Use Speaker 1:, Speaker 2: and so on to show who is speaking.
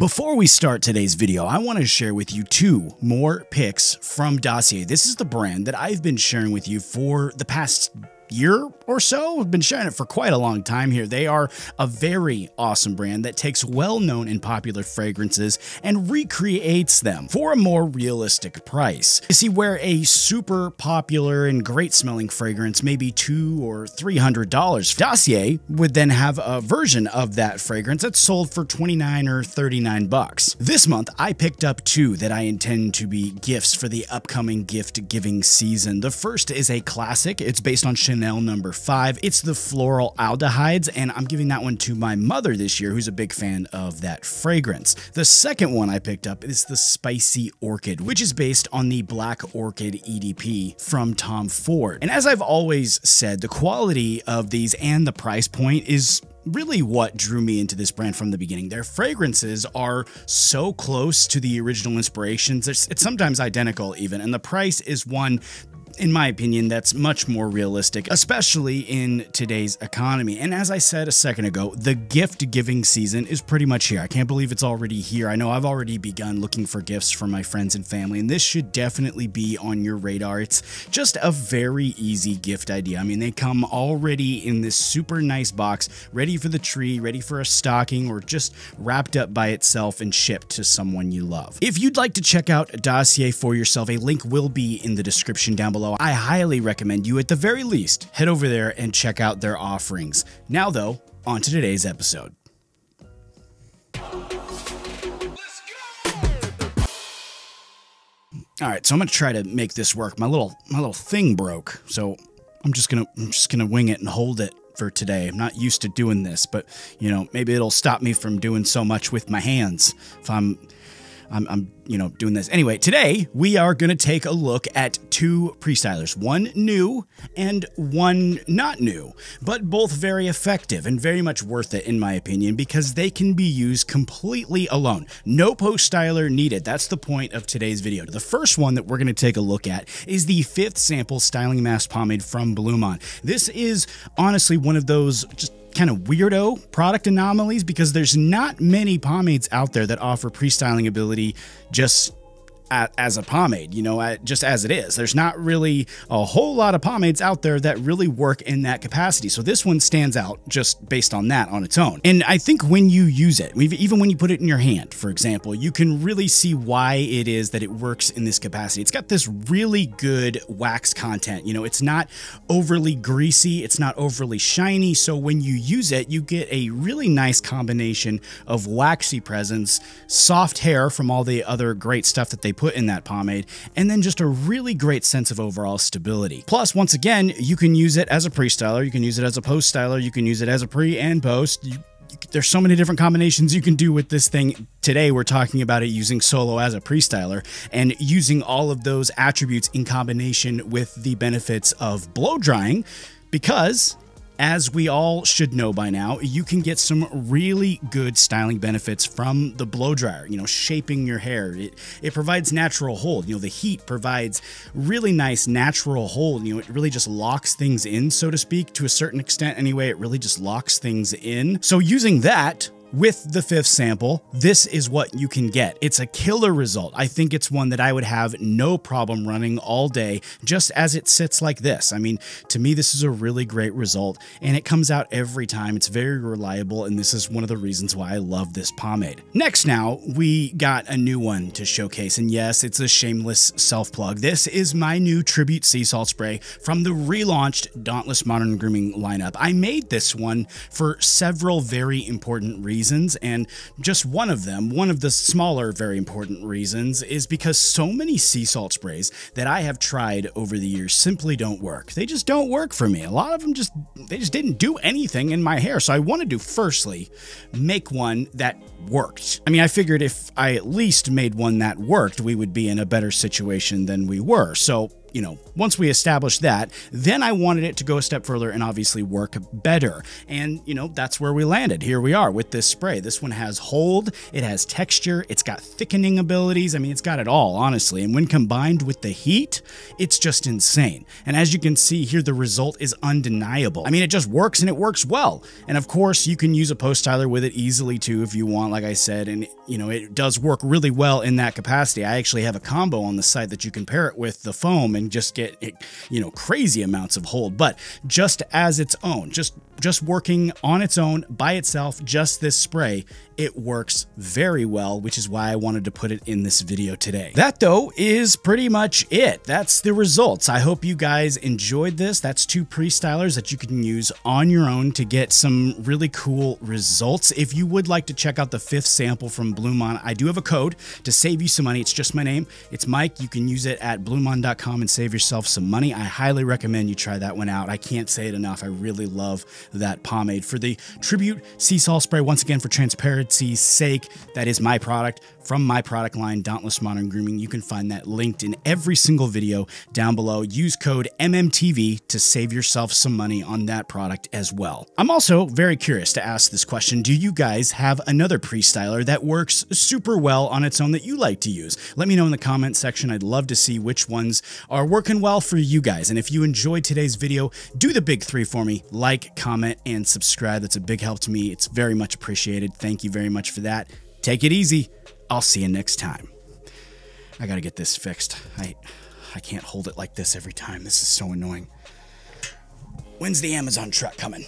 Speaker 1: Before we start today's video, I want to share with you two more picks from Dossier. This is the brand that I've been sharing with you for the past year or so. I've been sharing it for quite a long time here. They are a very awesome brand that takes well-known and popular fragrances and recreates them for a more realistic price. You see, where a super popular and great smelling fragrance may be two or three hundred dollars, Dossier would then have a version of that fragrance that's sold for 29 or 39 bucks. This month, I picked up two that I intend to be gifts for the upcoming gift giving season. The first is a classic. It's based on Chanel Chanel number five. It's the floral aldehydes, and I'm giving that one to my mother this year, who's a big fan of that fragrance. The second one I picked up is the Spicy Orchid, which is based on the Black Orchid EDP from Tom Ford. And as I've always said, the quality of these and the price point is really what drew me into this brand from the beginning. Their fragrances are so close to the original inspirations. It's, it's, sometimes identical even, and the price is one in my opinion, that's much more realistic, especially in today's economy. And as I said a second ago, the gift giving season is pretty much here. I can't believe it's already here. I know I've already begun looking for gifts for my friends and family, and this should definitely be on your radar. It's just a very easy gift idea. I mean, they come already in this super nice box, ready for the tree, ready for a stocking, or just wrapped up by itself and shipped to someone you love. If you'd like to check out a Dossier for yourself, a link will be in the description down below below, I highly recommend you at the very least head over there and check out their offerings. Now though, on to today's episode. All right, so I'm gonna try to make this work. My little my little thing broke, so I'm just gonna I'm just gonna wing it and hold it for today. I'm not used to doing this, but you know maybe it'll stop me from doing so much with my hands if I'm I'm, I'm you know, doing this. Anyway, today we are going to take a look at two pre-stylers, one new and one not new, but both very effective and very much worth it in my opinion because they can be used completely alone. No post-styler needed. That's the point of today's video. The first one that we're going to take a look at is the fifth sample styling mask pomade from Blumaan. This is honestly one of those just kind of weirdo product anomalies because there's not many pomades out there that offer pre-styling ability just as a pomade, you know, just as it is. There's not really a whole lot of pomades out there that really work in that capacity. So this one stands out just based on that on its own. And I think when you use it, even when you put it in your hand, for example, you can really see why it is that it works in this capacity. It's got this really good wax content. You know, it's not overly greasy, it's not overly shiny. So when you use it, you get a really nice combination of waxy presence, soft hair from all the other great stuff that they put in that pomade, and then just a really great sense of overall stability. Plus, once again, you can use it as a pre-styler, you can use it as a post-styler, you can use it as a pre and post. You, there's so many different combinations you can do with this thing. Today, we're talking about it using solo as a pre-styler and using all of those attributes in combination with the benefits of blow drying because as we all should know by now, you can get some really good styling benefits from the blow dryer, you know, shaping your hair. It, it provides natural hold. You know, the heat provides really nice natural hold. You know, it really just locks things in, so to speak, to a certain extent anyway. It really just locks things in. So using that with the fifth sample, this is what you can get. It's a killer result. I think it's one that I would have no problem running all day just as it sits like this. I mean, to me, this is a really great result and it comes out every time. It's very reliable and this is one of the reasons why I love this pomade. Next now, we got a new one to showcase and yes, it's a shameless self-plug. This is my new Tribute Sea Salt Spray from the relaunched Dauntless Modern Grooming lineup. I made this one for several very important reasons reasons, and just one of them, one of the smaller, very important reasons, is because so many sea salt sprays that I have tried over the years simply don't work. They just don't work for me. A lot of them just, they just didn't do anything in my hair. So I wanted to firstly make one that worked. I mean, I figured if I at least made one that worked, we would be in a better situation than we were. So you know, once we established that, then I wanted it to go a step further and obviously work better. And, you know, that's where we landed. Here we are with this spray. This one has hold, it has texture, it's got thickening abilities. I mean, it's got it all, honestly. And when combined with the heat, it's just insane. And as you can see here, the result is undeniable. I mean, it just works and it works well. And of course, you can use a post styler with it easily too if you want, like I said. And, you know, it does work really well in that capacity. I actually have a combo on the site that you can pair it with the foam and just get, you know, crazy amounts of hold. But just as its own, just just working on its own by itself, just this spray, it works very well, which is why I wanted to put it in this video today. That though is pretty much it. That's the results. I hope you guys enjoyed this. That's two pre-stylers that you can use on your own to get some really cool results. If you would like to check out the fifth sample from Blumaan, I do have a code to save you some money. It's just my name. It's Mike. You can use it at blumaan.com and save yourself some money. I highly recommend you try that one out. I can't say it enough. I really love that pomade. For the Tribute Sea Salt Spray, once again, for transparency's sake, that is my product from my product line, Dauntless Modern Grooming. You can find that linked in every single video down below. Use code MMTV to save yourself some money on that product as well. I'm also very curious to ask this question. Do you guys have another pre-styler that works super well on its own that you like to use? Let me know in the comment section. I'd love to see which ones are working well for you guys. And if you enjoyed today's video, do the big three for me. Like, comment, and subscribe. That's a big help to me. It's very much appreciated. Thank you very much for that. Take it easy. I'll see you next time. I gotta get this fixed. I I can't hold it like this every time. This is so annoying. When's the Amazon truck coming?